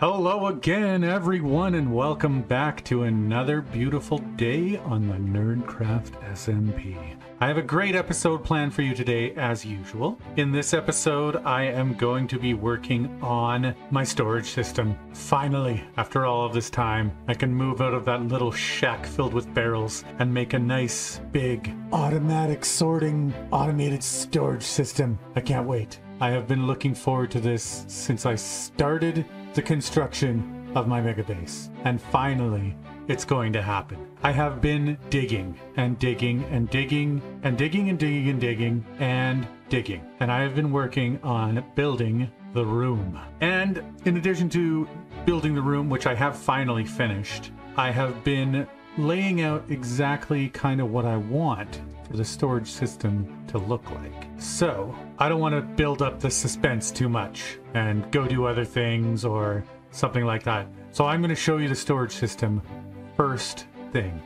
Hello again, everyone, and welcome back to another beautiful day on the Nerdcraft SMP. I have a great episode planned for you today, as usual. In this episode, I am going to be working on my storage system. Finally, after all of this time, I can move out of that little shack filled with barrels and make a nice, big, automatic sorting, automated storage system. I can't wait. I have been looking forward to this since I started the construction of my mega base. And finally, it's going to happen. I have been digging and digging and digging and digging and digging and digging and digging. And I have been working on building the room. And in addition to building the room, which I have finally finished, I have been laying out exactly kind of what I want for the storage system to look like. So, I don't want to build up the suspense too much and go do other things or something like that. So, I'm going to show you the storage system first thing.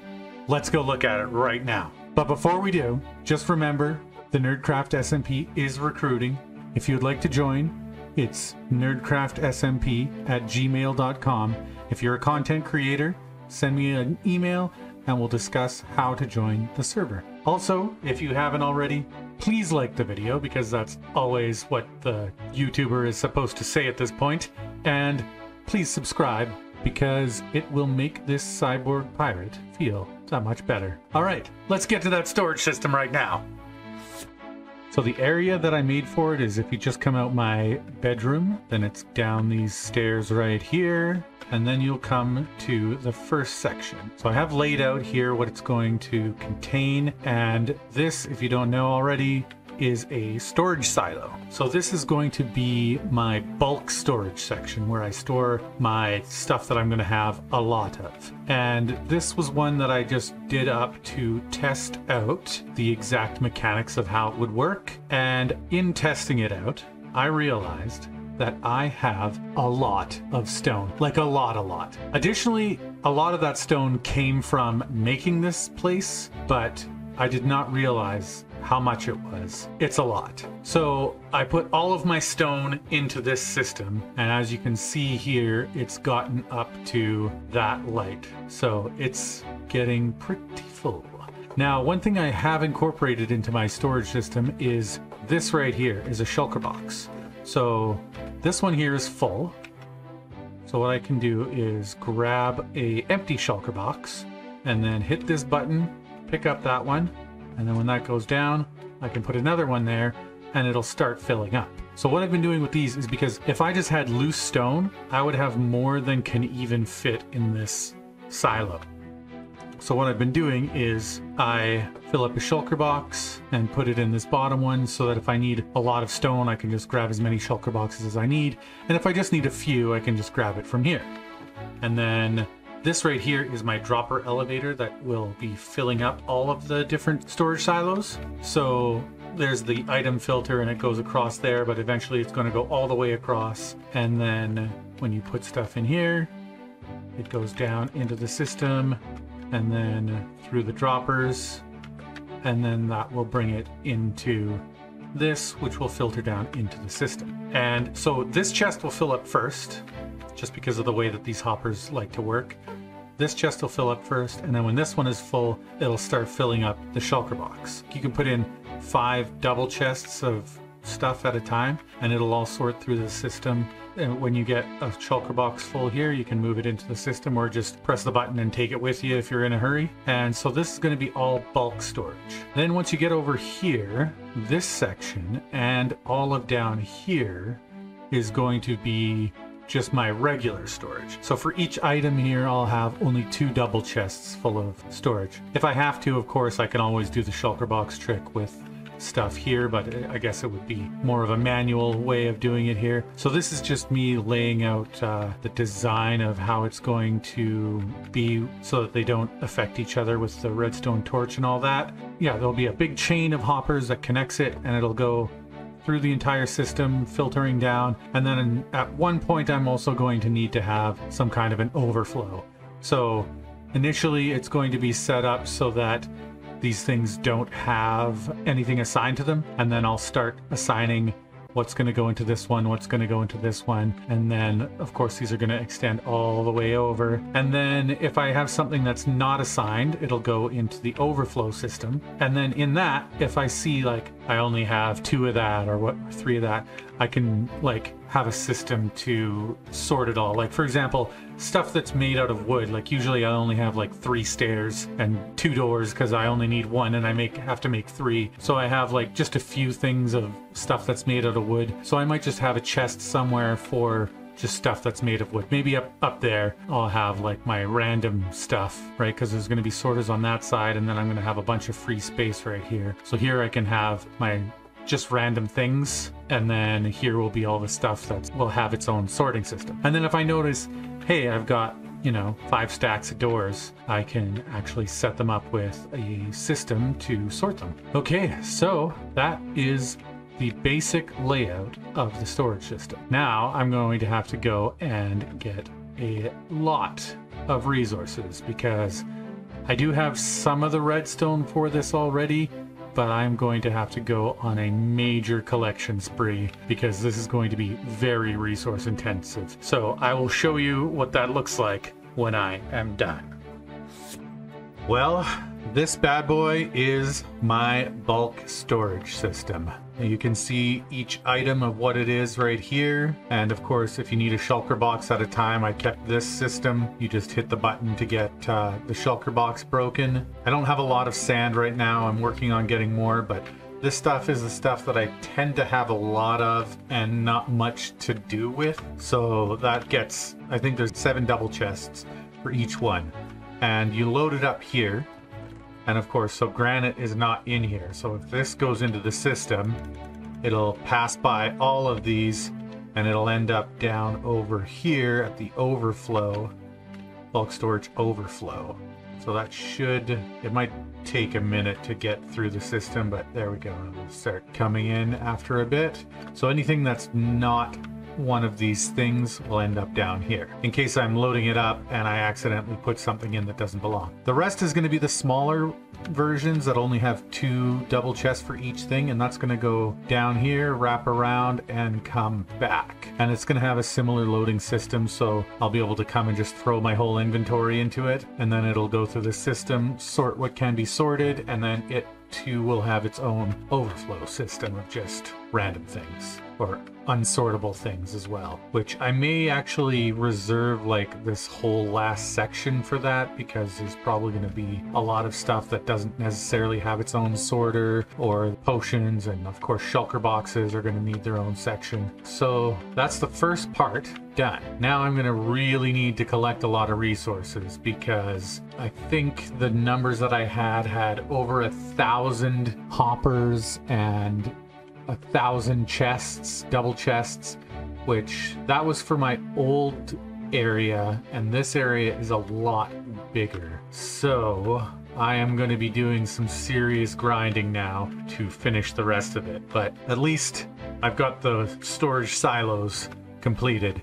Let's go look at it right now. But before we do, just remember the Nerdcraft SMP is recruiting. If you'd like to join, it's nerdcraftsmp at gmail.com. If you're a content creator, send me an email and we'll discuss how to join the server. Also, if you haven't already, please like the video because that's always what the YouTuber is supposed to say at this point. And please subscribe because it will make this cyborg pirate feel that much better. All right, let's get to that storage system right now. So the area that I made for it is if you just come out my bedroom, then it's down these stairs right here, and then you'll come to the first section. So I have laid out here what it's going to contain, and this, if you don't know already, is a storage silo. So this is going to be my bulk storage section where I store my stuff that I'm going to have a lot of. And this was one that I just did up to test out the exact mechanics of how it would work. And in testing it out, I realized that I have a lot of stone. Like a lot, a lot. Additionally, a lot of that stone came from making this place, but I did not realize how much it was. It's a lot. So I put all of my stone into this system, and as you can see here, it's gotten up to that light. So it's getting pretty full. Now, one thing I have incorporated into my storage system is this right here is a shulker box. So this one here is full. So what I can do is grab a empty shulker box and then hit this button, pick up that one, and then when that goes down, I can put another one there and it'll start filling up. So what I've been doing with these is because if I just had loose stone, I would have more than can even fit in this silo. So what I've been doing is I fill up a shulker box and put it in this bottom one so that if I need a lot of stone, I can just grab as many shulker boxes as I need. And if I just need a few, I can just grab it from here. And then this right here is my dropper elevator that will be filling up all of the different storage silos. So there's the item filter and it goes across there, but eventually it's going to go all the way across. And then when you put stuff in here, it goes down into the system and then through the droppers. And then that will bring it into this, which will filter down into the system. And so this chest will fill up first just because of the way that these hoppers like to work. This chest will fill up first, and then when this one is full, it'll start filling up the shulker box. You can put in five double chests of stuff at a time, and it'll all sort through the system. When you get a shulker box full here, you can move it into the system or just press the button and take it with you if you're in a hurry. And so this is going to be all bulk storage. Then once you get over here, this section and all of down here is going to be just my regular storage. So for each item here, I'll have only two double chests full of storage. If I have to, of course, I can always do the shulker box trick with stuff here, but I guess it would be more of a manual way of doing it here. So this is just me laying out uh, the design of how it's going to be so that they don't affect each other with the redstone torch and all that. Yeah, there'll be a big chain of hoppers that connects it and it'll go through the entire system, filtering down. And then at one point, I'm also going to need to have some kind of an overflow. So initially, it's going to be set up so that these things don't have anything assigned to them. And then I'll start assigning what's going to go into this one, what's going to go into this one. And then, of course, these are going to extend all the way over. And then if I have something that's not assigned, it'll go into the overflow system. And then in that, if I see like I only have two of that or what, three of that, I can like have a system to sort it all. Like for example, stuff that's made out of wood, like usually I only have like three stairs and two doors because I only need one and I make have to make three. So I have like just a few things of stuff that's made out of wood. So I might just have a chest somewhere for just stuff that's made of wood. Maybe up up there I'll have like my random stuff, right? Because there's going to be sorters on that side, and then I'm going to have a bunch of free space right here. So here I can have my just random things, and then here will be all the stuff that will have its own sorting system. And then if I notice, hey, I've got you know, five stacks of doors, I can actually set them up with a system to sort them. Okay, so that is the basic layout of the storage system. Now I'm going to have to go and get a lot of resources because I do have some of the redstone for this already, but I'm going to have to go on a major collection spree because this is going to be very resource intensive. So I will show you what that looks like when I am done. Well, this bad boy is my bulk storage system. You can see each item of what it is right here. And of course, if you need a shulker box at a time, I kept this system. You just hit the button to get uh, the shulker box broken. I don't have a lot of sand right now. I'm working on getting more, but this stuff is the stuff that I tend to have a lot of and not much to do with. So that gets, I think there's seven double chests for each one. And you load it up here and of course, so granite is not in here. So if this goes into the system, it'll pass by all of these and it'll end up down over here at the overflow, bulk storage overflow. So that should, it might take a minute to get through the system, but there we go. It'll start coming in after a bit. So anything that's not one of these things will end up down here in case I'm loading it up and I accidentally put something in that doesn't belong. The rest is going to be the smaller versions that only have two double chests for each thing and that's going to go down here wrap around and come back and it's going to have a similar loading system so I'll be able to come and just throw my whole inventory into it and then it'll go through the system sort what can be sorted and then it too will have its own overflow system of just random things or unsortable things as well, which I may actually reserve like this whole last section for that because there's probably going to be a lot of stuff that doesn't necessarily have its own sorter or potions and of course shulker boxes are going to need their own section. So that's the first part done. Now I'm going to really need to collect a lot of resources because I think the numbers that I had had over a thousand hoppers and a thousand chests, double chests, which that was for my old area, and this area is a lot bigger. So I am going to be doing some serious grinding now to finish the rest of it. But at least I've got the storage silos completed,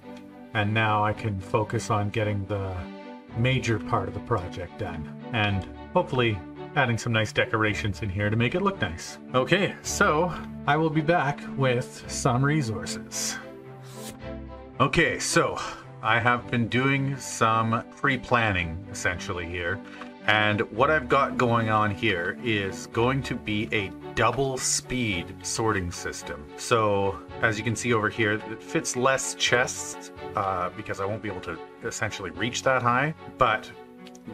and now I can focus on getting the major part of the project done. And hopefully adding some nice decorations in here to make it look nice. Okay, so I will be back with some resources. Okay, so I have been doing some pre-planning essentially here. And what I've got going on here is going to be a double speed sorting system. So as you can see over here, it fits less chests uh, because I won't be able to essentially reach that high, but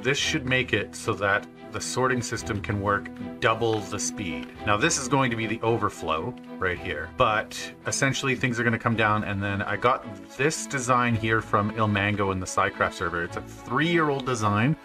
this should make it so that the sorting system can work double the speed. Now this is going to be the overflow right here, but essentially things are going to come down and then I got this design here from Ilmango in the SciCraft server. It's a three-year-old design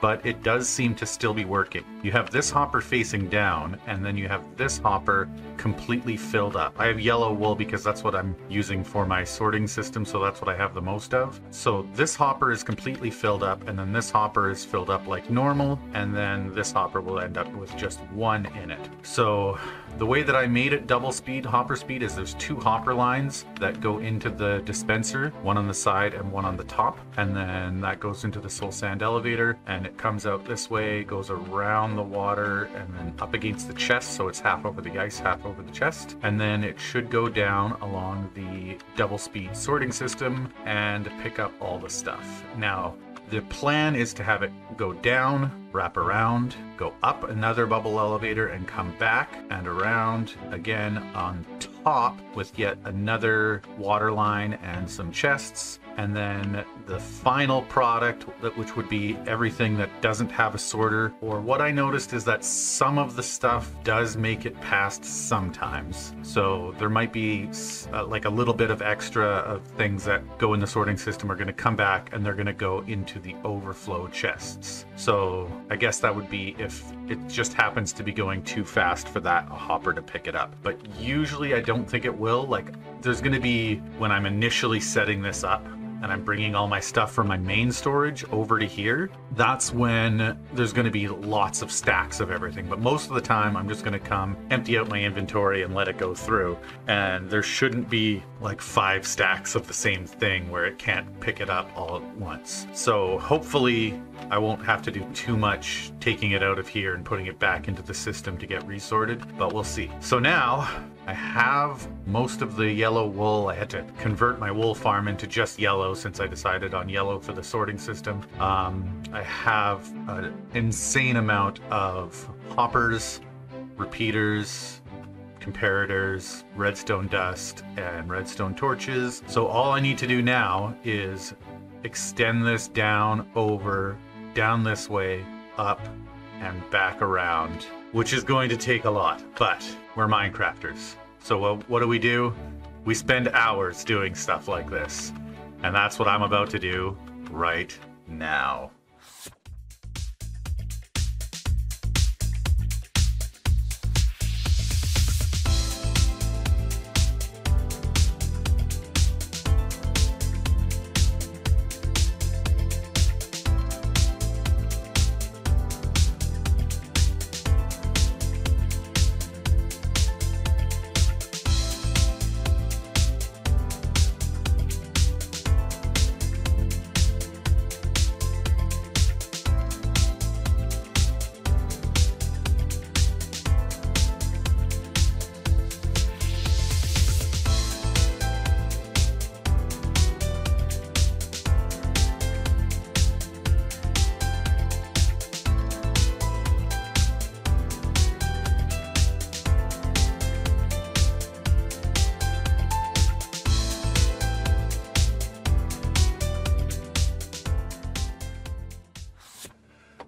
but it does seem to still be working. You have this hopper facing down, and then you have this hopper completely filled up. I have yellow wool because that's what I'm using for my sorting system, so that's what I have the most of. So this hopper is completely filled up, and then this hopper is filled up like normal, and then this hopper will end up with just one in it. So the way that I made it double speed, hopper speed, is there's two hopper lines that go into the dispenser, one on the side and one on the top, and then that goes into the soul sand elevator, and it comes out this way, goes around the water, and then up against the chest, so it's half over the ice, half over the chest. And then it should go down along the double speed sorting system and pick up all the stuff. Now, the plan is to have it go down, wrap around, go up another bubble elevator, and come back and around again on top with yet another water line and some chests. And then the final product, which would be everything that doesn't have a sorter. Or what I noticed is that some of the stuff does make it past sometimes. So there might be uh, like a little bit of extra of things that go in the sorting system are going to come back and they're going to go into the overflow chests. So I guess that would be if it just happens to be going too fast for that hopper to pick it up. But usually I don't think it will. Like there's going to be when I'm initially setting this up and I'm bringing all my stuff from my main storage over to here, that's when there's going to be lots of stacks of everything. But most of the time, I'm just going to come empty out my inventory and let it go through. And there shouldn't be like five stacks of the same thing where it can't pick it up all at once. So hopefully, I won't have to do too much taking it out of here and putting it back into the system to get resorted, but we'll see. So now I have most of the yellow wool. I had to convert my wool farm into just yellow since I decided on yellow for the sorting system. Um, I have an insane amount of hoppers, repeaters, comparators, redstone dust, and redstone torches. So all I need to do now is extend this down over, down this way, up, and back around, which is going to take a lot, but we're Minecrafters. So uh, what do we do? We spend hours doing stuff like this. And that's what I'm about to do right now.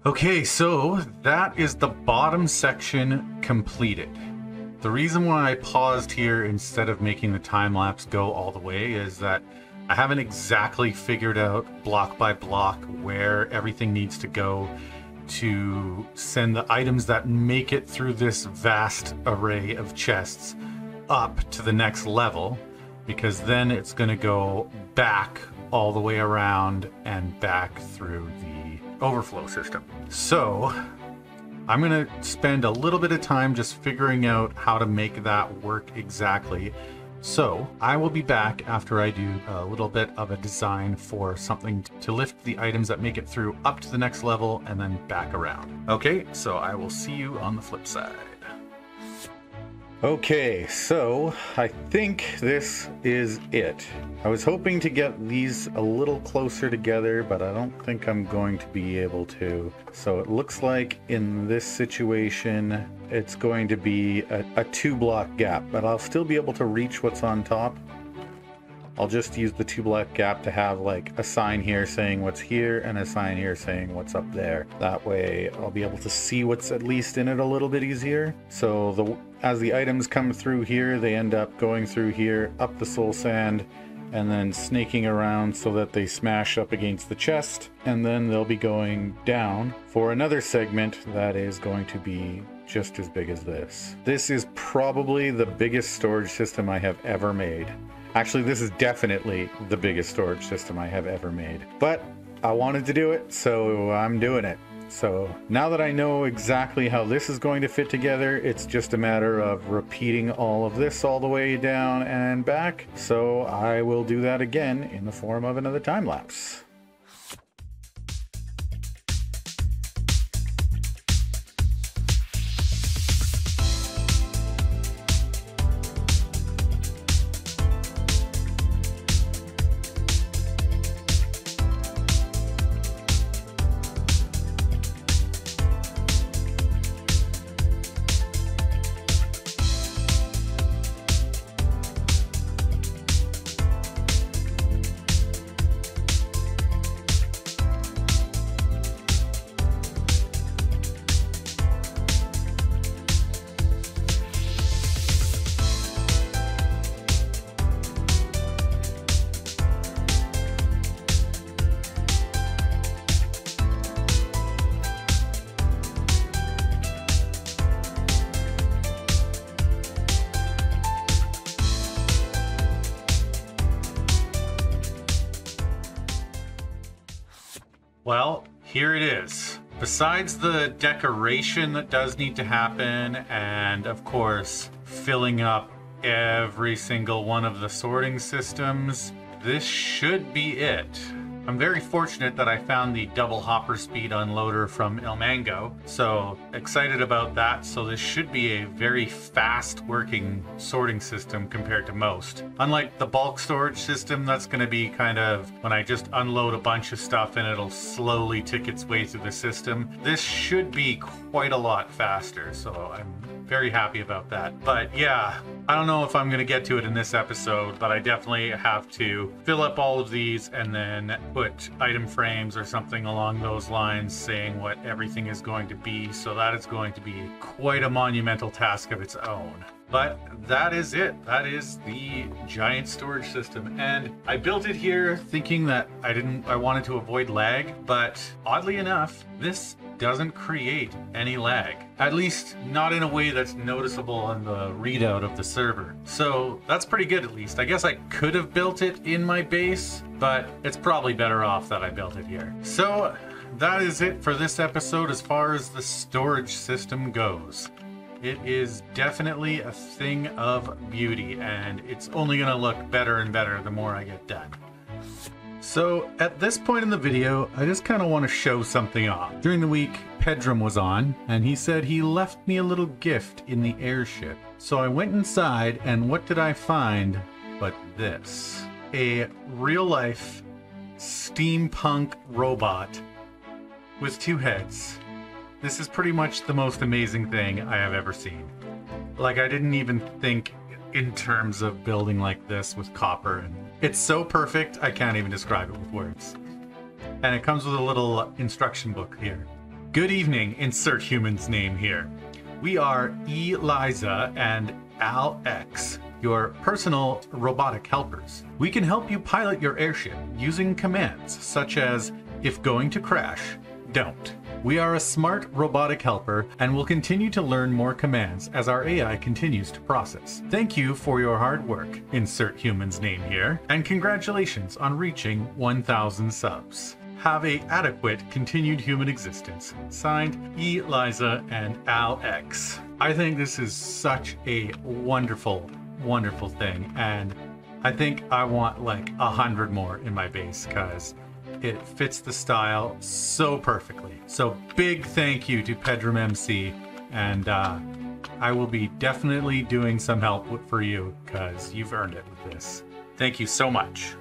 Okay, so that is the bottom section completed. The reason why I paused here instead of making the time lapse go all the way is that I haven't exactly figured out block by block where everything needs to go to send the items that make it through this vast array of chests up to the next level because then it's going to go back all the way around and back through the overflow system. So I'm going to spend a little bit of time just figuring out how to make that work exactly. So I will be back after I do a little bit of a design for something to lift the items that make it through up to the next level and then back around. Okay, so I will see you on the flip side. Okay, so I think this is it. I was hoping to get these a little closer together, but I don't think I'm going to be able to. So it looks like in this situation, it's going to be a, a two block gap, but I'll still be able to reach what's on top. I'll just use the two block gap to have like a sign here saying what's here and a sign here saying what's up there. That way I'll be able to see what's at least in it a little bit easier. So the as the items come through here, they end up going through here, up the soul sand, and then snaking around so that they smash up against the chest. And then they'll be going down for another segment that is going to be just as big as this. This is probably the biggest storage system I have ever made. Actually, this is definitely the biggest storage system I have ever made. But I wanted to do it, so I'm doing it. So now that I know exactly how this is going to fit together, it's just a matter of repeating all of this all the way down and back. So I will do that again in the form of another time lapse. Well, here it is. Besides the decoration that does need to happen, and of course, filling up every single one of the sorting systems, this should be it. I'm very fortunate that I found the double hopper speed unloader from El Mango, so excited about that. So this should be a very fast working sorting system compared to most. Unlike the bulk storage system, that's going to be kind of when I just unload a bunch of stuff and it'll slowly tick its way through the system. This should be quite a lot faster, so I'm very happy about that. But yeah, I don't know if I'm going to get to it in this episode, but I definitely have to fill up all of these and then put item frames or something along those lines saying what everything is going to be. So that is going to be quite a monumental task of its own. But that is it. That is the giant storage system. And I built it here thinking that I didn't I wanted to avoid lag, but oddly enough, this doesn't create any lag. At least not in a way that's noticeable on the readout of the server. So that's pretty good at least. I guess I could have built it in my base, but it's probably better off that I built it here. So that is it for this episode as far as the storage system goes. It is definitely a thing of beauty, and it's only going to look better and better the more I get done. So at this point in the video, I just kind of want to show something off. During the week, Pedram was on, and he said he left me a little gift in the airship. So I went inside, and what did I find but this? A real-life steampunk robot with two heads. This is pretty much the most amazing thing I have ever seen. Like, I didn't even think in terms of building like this with copper and it's so perfect I can't even describe it with words. And it comes with a little instruction book here. Good evening, insert human's name here. We are Eliza and Al X, your personal robotic helpers. We can help you pilot your airship using commands such as if going to crash, don't. We are a smart robotic helper and will continue to learn more commands as our AI continues to process. Thank you for your hard work, insert human's name here, and congratulations on reaching 1,000 subs. Have a adequate continued human existence. Signed, Eliza and Al X. I think this is such a wonderful, wonderful thing, and I think I want like a hundred more in my base because it fits the style so perfectly. So big thank you to Pedram MC, and uh, I will be definitely doing some help for you because you've earned it with this. Thank you so much.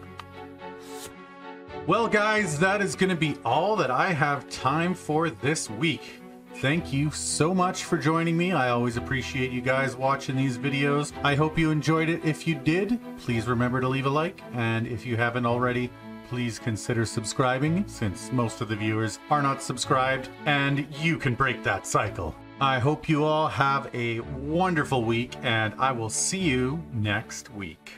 Well, guys, that is going to be all that I have time for this week. Thank you so much for joining me. I always appreciate you guys watching these videos. I hope you enjoyed it. If you did, please remember to leave a like. And if you haven't already, please consider subscribing since most of the viewers are not subscribed and you can break that cycle. I hope you all have a wonderful week and I will see you next week.